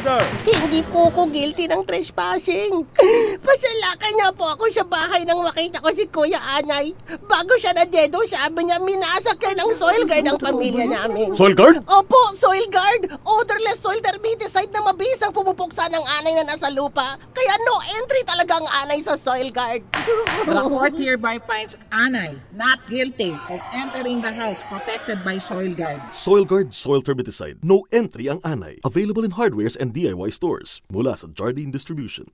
Order! Hindi po ako guilty ng trespassing. Pasalakan niya po ako sa bahay nang makita ko si Kuya Anay. Bago siya na dedo, sabi niya minasakyan ng soil guard ang pamilya namin. Soil guard? Opo, soil guard. Odorless soil termiticide na mabisang pumupuksa ng anay na nasa lupa. Kaya no entry talaga ang anay sa soil guard. The court hereby finds Anay not guilty of entering the house protected by Soil Guard. Soil Guard Soil Termiticide. No entry ang anay. Available in hardwares and DIY stores. Mula sa Jardine Distribution.